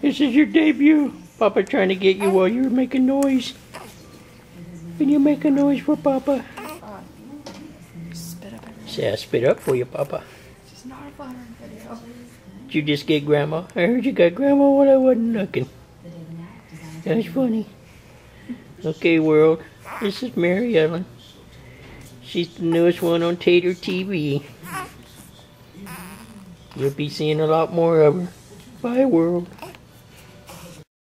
This is your debut. Papa trying to get you while you're making noise. Can you make a noise for Papa? Spit up. Say I spit up for you, Papa. Did you just get Grandma? I heard you got Grandma when I wasn't looking. That's funny. Okay, world. This is Mary Ellen. She's the newest one on Tater TV. You'll be seeing a lot more of her. Bye, world.